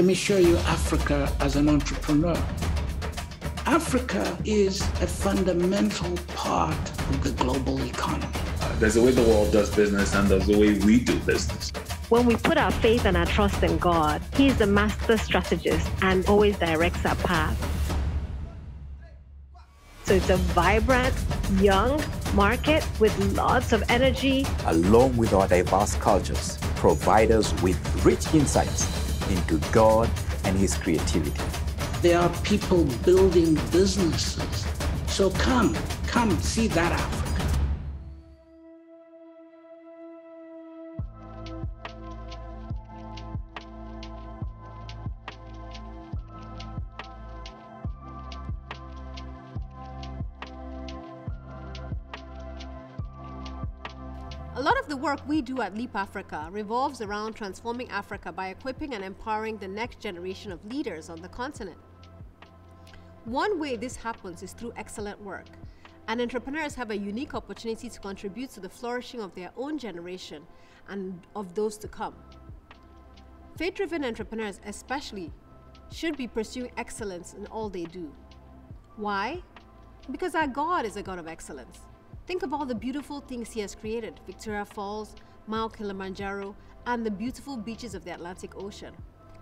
Let me show you Africa as an entrepreneur. Africa is a fundamental part of the global economy. Uh, there's a way the world does business, and there's a way we do business. When we put our faith and our trust in God, He's the master strategist and always directs our path. So it's a vibrant, young market with lots of energy. Along with our diverse cultures, provide us with rich insights into God and His creativity. There are people building businesses. So come, come see that Africa. A lot of the work we do at Leap Africa revolves around transforming Africa by equipping and empowering the next generation of leaders on the continent. One way this happens is through excellent work, and entrepreneurs have a unique opportunity to contribute to the flourishing of their own generation and of those to come. Faith driven entrepreneurs, especially, should be pursuing excellence in all they do. Why? Because our God is a God of excellence. Think of all the beautiful things He has created Victoria Falls, Mount Kilimanjaro, and the beautiful beaches of the Atlantic Ocean.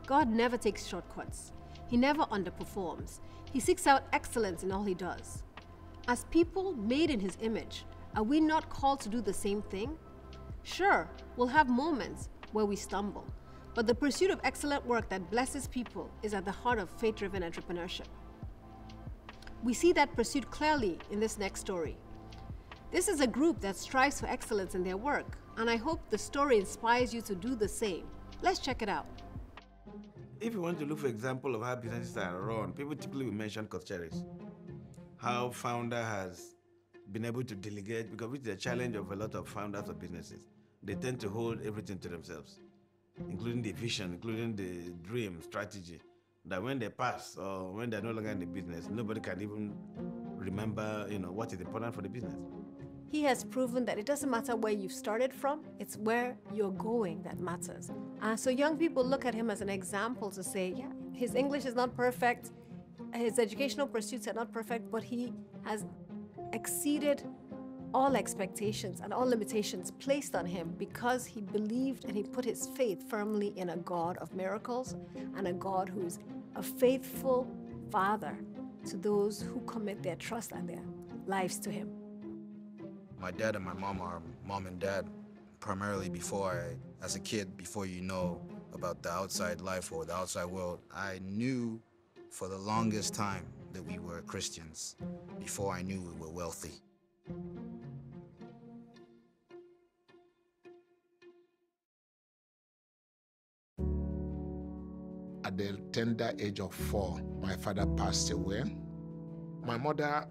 God never takes shortcuts, He never underperforms. He seeks out excellence in all He does. As people made in His image, are we not called to do the same thing? Sure, we'll have moments where we stumble, but the pursuit of excellent work that blesses people is at the heart of faith driven entrepreneurship. We see that pursuit clearly in this next story. This is a group that strives for excellence in their work, and I hope the story inspires you to do the same. Let's check it out. If you want to look for example of how businesses are run, people typically will mention cost. How founder has been able to delegate, because it's a challenge of a lot of founders of businesses. They tend to hold everything to themselves, including the vision, including the dream, strategy. That when they pass or when they're no longer in the business, nobody can even remember, you know, what is important for the business. He has proven that it doesn't matter where you've started from, it's where you're going that matters. And so young people look at him as an example to say, yeah, his English is not perfect, his educational pursuits are not perfect, but he has exceeded all expectations and all limitations placed on him because he believed and he put his faith firmly in a God of miracles and a God who's a faithful father to those who commit their trust and their lives to him. My dad and my mom are mom and dad primarily before I, as a kid, before you know about the outside life or the outside world, I knew for the longest time that we were Christians before I knew we were wealthy. At the tender age of four, my father passed away. My mother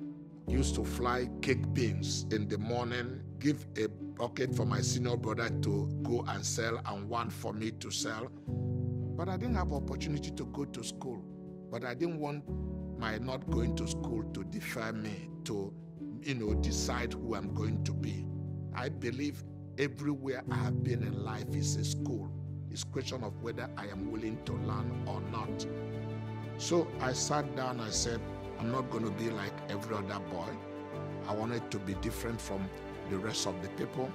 used to fly cake beans in the morning, give a bucket for my senior brother to go and sell, and one for me to sell. But I didn't have opportunity to go to school. But I didn't want my not going to school to defer me to, you know, decide who I'm going to be. I believe everywhere I have been in life is a school. It's question of whether I am willing to learn or not. So I sat down, I said, I'm not going to be like every other boy. I wanted to be different from the rest of the people.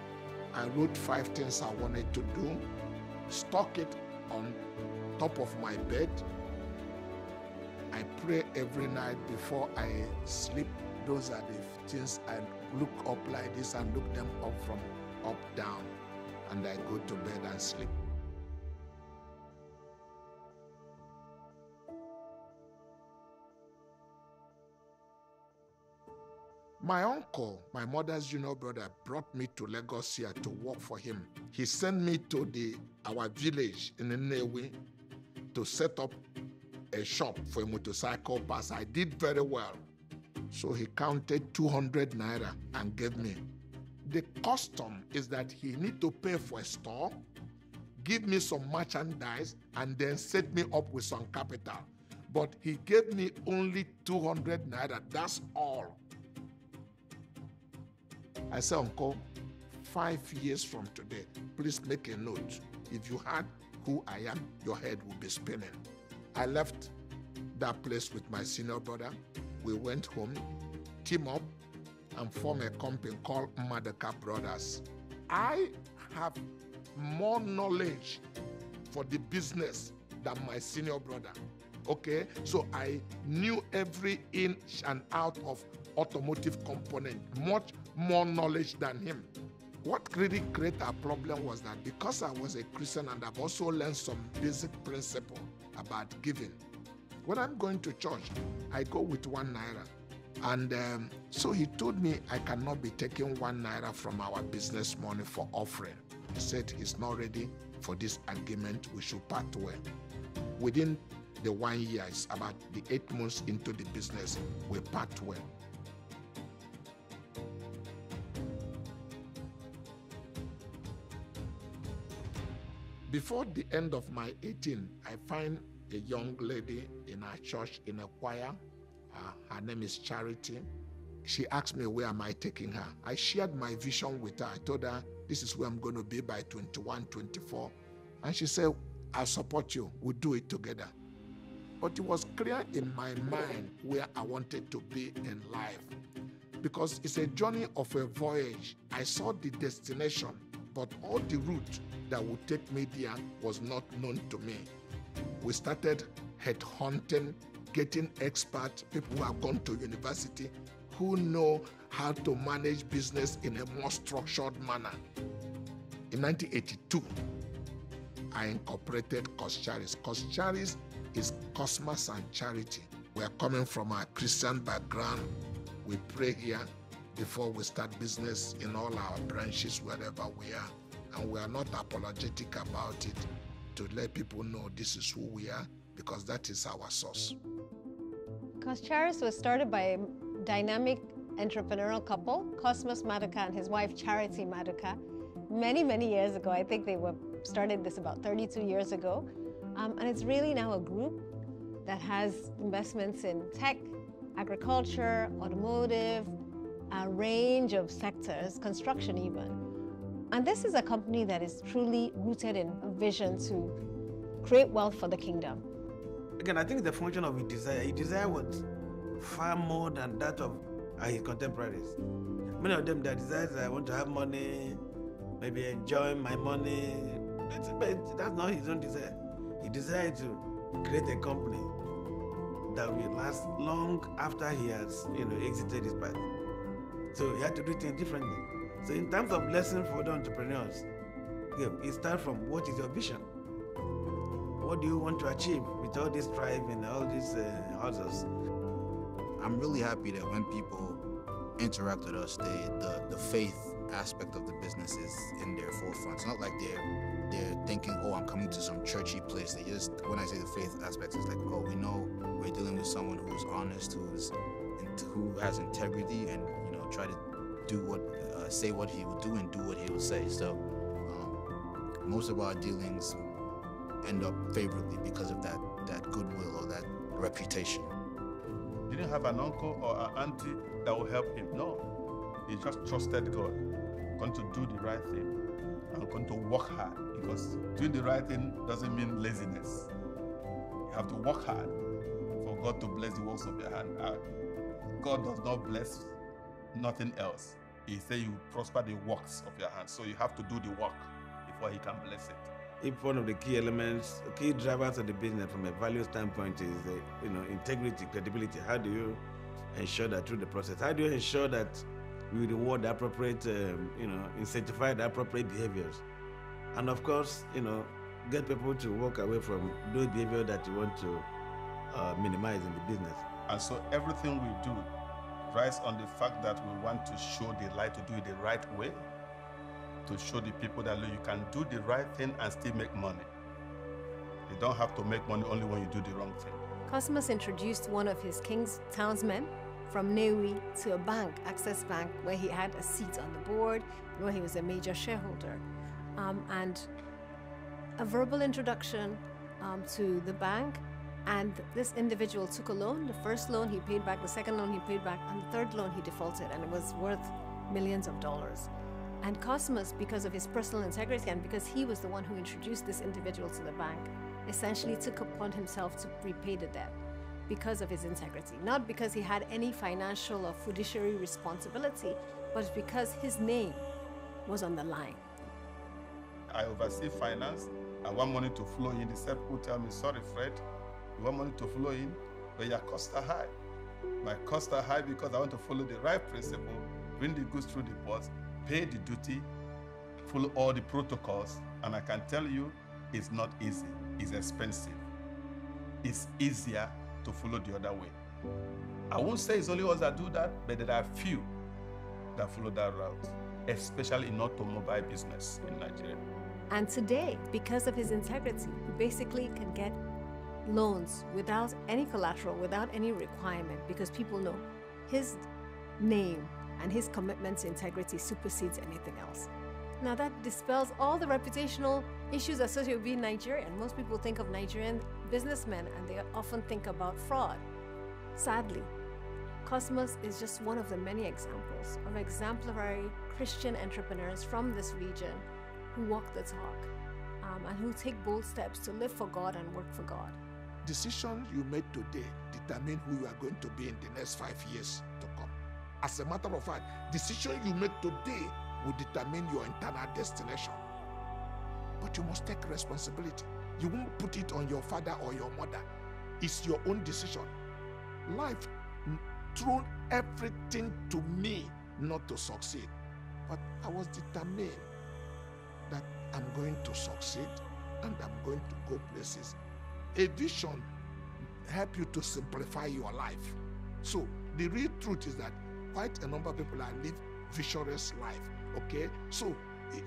I wrote five things I wanted to do, stuck it on top of my bed. I pray every night before I sleep. Those are the things I look up like this and look them up from up down. And I go to bed and sleep. My uncle, my mother's junior brother, brought me to Lagos here to work for him. He sent me to the our village in Nnewi to set up a shop for a motorcycle bus. I did very well. So he counted 200 naira and gave me. The custom is that he need to pay for a store, give me some merchandise, and then set me up with some capital. But he gave me only 200 naira. That's all. I said, Uncle, five years from today, please make a note. If you had who I am, your head would be spinning. I left that place with my senior brother. We went home, team up, and form a company called Maduka Brothers. I have more knowledge for the business than my senior brother. Okay, so I knew every inch and out of automotive component, much more knowledge than him. What really created a problem was that because I was a Christian and I've also learned some basic principle about giving. When I'm going to church, I go with one naira. And um, so he told me I cannot be taking one naira from our business money for offering. He said he's not ready for this argument. We should part well. Within the one year, it's about the eight months into the business, we part well. Before the end of my 18, I find a young lady in our church in a choir. Uh, her name is Charity. She asked me, Where am I taking her? I shared my vision with her. I told her, This is where I'm going to be by 21, 24. And she said, I support you. We'll do it together. But it was clear in my mind where I wanted to be in life. Because it's a journey of a voyage. I saw the destination, but all the route that would take me there was not known to me. We started head hunting, getting experts, people who have gone to university, who know how to manage business in a more structured manner. In 1982, I incorporated Coscharis. Coscharis is Cosmas and Charity. We are coming from a Christian background. We pray here before we start business in all our branches, wherever we are. And we are not apologetic about it to let people know this is who we are because that is our source. Coscharis was started by a dynamic entrepreneurial couple, Cosmas Maduka and his wife Charity Maduka, many, many years ago. I think they were started this about 32 years ago. Um, and it's really now a group that has investments in tech, agriculture, automotive, a range of sectors, construction even. And this is a company that is truly rooted in a vision to create wealth for the kingdom. Again, I think the function of his desire, his desire was far more than that of his contemporaries. Many of them, their desires, I want to have money, maybe enjoy my money. But that's not his own desire. He desired to create a company that will last long after he has, you know, exited his path. So you had to do things differently. So in terms of lesson for the entrepreneurs, yeah, it starts from what is your vision? What do you want to achieve with all this drive and all these uh, hustles? I'm really happy that when people interact with us, they, the, the faith aspect of the business is in their forefront. It's not like they're they're thinking, oh, I'm coming to some churchy place. They just, when I say the faith aspect, it's like, oh, we know we're dealing with someone who's honest, who's who has integrity, and you try to do what, uh, say what he would do, and do what he would say. So, um, most of our dealings end up favorably because of that that goodwill or that reputation. Didn't have an uncle or an auntie that will help him. No, he just trusted God, going to do the right thing, and going to work hard because doing the right thing doesn't mean laziness. You have to work hard for God to bless the works of your hand. God does not bless nothing else. He said you prosper the works of your hands. So you have to do the work before he can bless it. If one of the key elements, key drivers of the business from a value standpoint is the, you know, integrity, credibility. How do you ensure that through the process? How do you ensure that we reward the appropriate, um, you know, incentivize the appropriate behaviors? And of course, you know, get people to walk away from those behavior that you want to uh, minimize in the business. And so everything we do rests on the fact that we want to show the light to do it the right way, to show the people that look, you can do the right thing and still make money. You don't have to make money only when you do the wrong thing. Cosmas introduced one of his King's townsmen from Nnewi to a bank, Access Bank, where he had a seat on the board where he was a major shareholder. Um, and a verbal introduction um, to the bank. And this individual took a loan. The first loan he paid back, the second loan he paid back, and the third loan he defaulted, and it was worth millions of dollars. And Cosmas, because of his personal integrity and because he was the one who introduced this individual to the bank, essentially took upon himself to repay the debt because of his integrity, not because he had any financial or fiduciary responsibility, but because his name was on the line. I oversee finance. I want money to flow in. The people tell me, sorry, Fred, you want money to flow in, but your costs are high. My costs are high because I want to follow the right principle, bring the goods through the ports, pay the duty, follow all the protocols, and I can tell you it's not easy. It's expensive. It's easier to follow the other way. I won't say it's only us that do that, but there are few that follow that route, especially in automobile business in Nigeria. And today, because of his integrity, basically can get loans without any collateral, without any requirement, because people know his name and his commitment to integrity supersedes anything else. Now, that dispels all the reputational issues associated with being Nigerian. Most people think of Nigerian businessmen and they often think about fraud. Sadly, Cosmas is just one of the many examples of exemplary Christian entrepreneurs from this region who walk the talk um, and who take bold steps to live for God and work for God. Decisions you make today determine who you are going to be in the next five years to come. As a matter of fact, decisions you make today will determine your internal destination. But you must take responsibility. You won't put it on your father or your mother. It's your own decision. Life thrown everything to me not to succeed. But I was determined that I'm going to succeed and I'm going to go places. Vision help you to simplify your life. So the real truth is that quite a number of people are live visionless life. Okay, so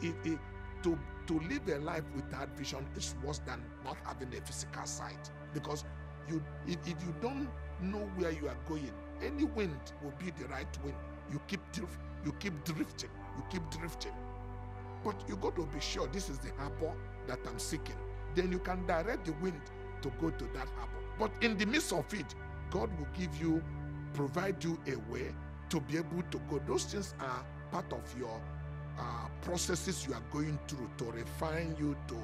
it, it, to to live a life without vision is worse than not having a physical sight because you if, if you don't know where you are going, any wind will be the right wind. You keep drift, you keep drifting, you keep drifting. But you got to be sure this is the harbor that I'm seeking. Then you can direct the wind to go to that harbor. But in the midst of it, God will give you, provide you a way to be able to go. Those things are part of your uh, processes you are going through to refine you, to,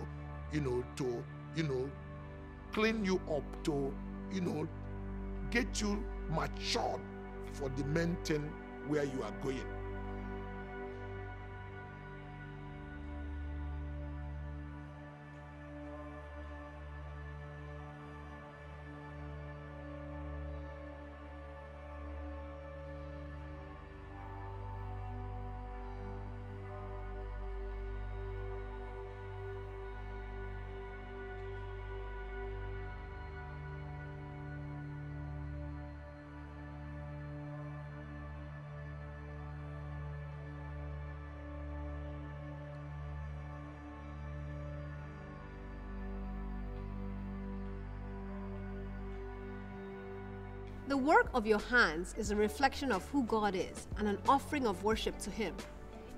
you know, to, you know, clean you up, to, you know, get you matured for the main thing where you are going. The work of your hands is a reflection of who God is and an offering of worship to Him.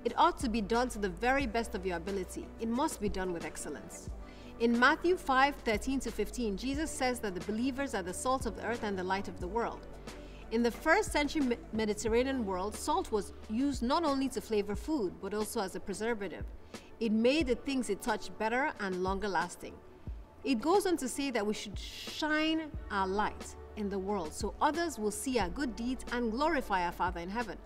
It ought to be done to the very best of your ability. It must be done with excellence. In Matthew 5 13 to 15, Jesus says that the believers are the salt of the earth and the light of the world. In the first century Mediterranean world, salt was used not only to flavor food, but also as a preservative. It made the things it touched better and longer lasting. It goes on to say that we should shine our light in the world so others will see our good deeds and glorify our Father in heaven.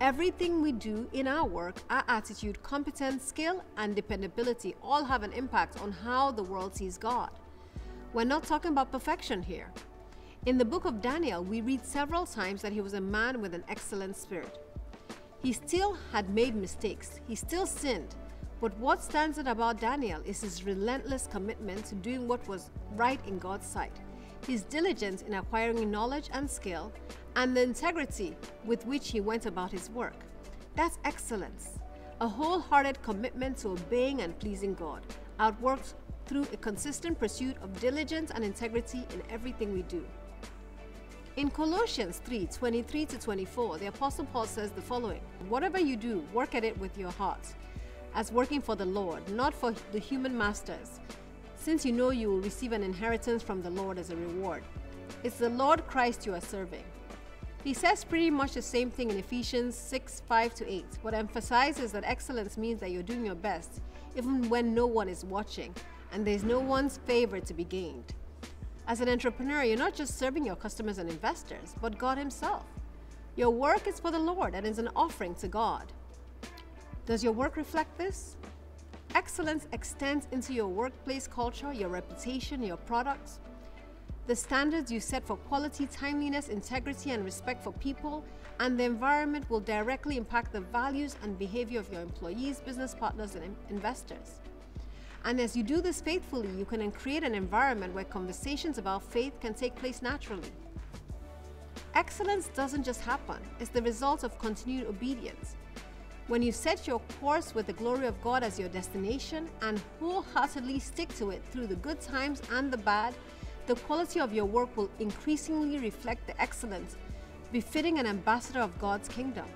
Everything we do in our work, our attitude, competence, skill, and dependability all have an impact on how the world sees God. We're not talking about perfection here. In the book of Daniel, we read several times that he was a man with an excellent spirit. He still had made mistakes, he still sinned, but what stands out about Daniel is his relentless commitment to doing what was right in God's sight his diligence in acquiring knowledge and skill, and the integrity with which he went about his work. That's excellence, a wholehearted commitment to obeying and pleasing God, outworked through a consistent pursuit of diligence and integrity in everything we do. In Colossians 3 23 to 24, the Apostle Paul says the following Whatever you do, work at it with your heart, as working for the Lord, not for the human masters since you know you will receive an inheritance from the Lord as a reward. It's the Lord Christ you are serving. He says pretty much the same thing in Ephesians 6 5 to 8, but emphasizes that excellence means that you're doing your best, even when no one is watching, and there's no one's favor to be gained. As an entrepreneur, you're not just serving your customers and investors, but God Himself. Your work is for the Lord and is an offering to God. Does your work reflect this? Excellence extends into your workplace culture, your reputation, your products. The standards you set for quality, timeliness, integrity, and respect for people and the environment will directly impact the values and behavior of your employees, business partners, and investors. And as you do this faithfully, you can create an environment where conversations about faith can take place naturally. Excellence doesn't just happen, it's the result of continued obedience. When you set your course with the glory of God as your destination and wholeheartedly stick to it through the good times and the bad, the quality of your work will increasingly reflect the excellence befitting an ambassador of God's kingdom.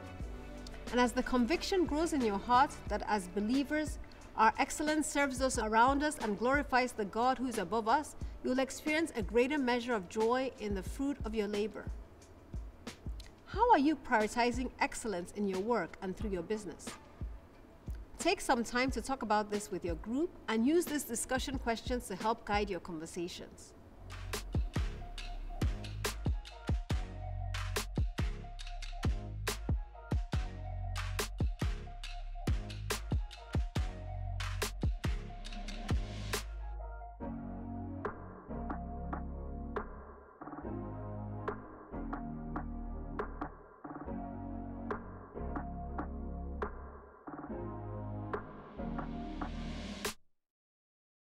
And as the conviction grows in your heart that as believers, our excellence serves those around us and glorifies the God who is above us, you will experience a greater measure of joy in the fruit of your labor. How are you prioritizing excellence in your work and through your business? Take some time to talk about this with your group and use these discussion questions to help guide your conversations.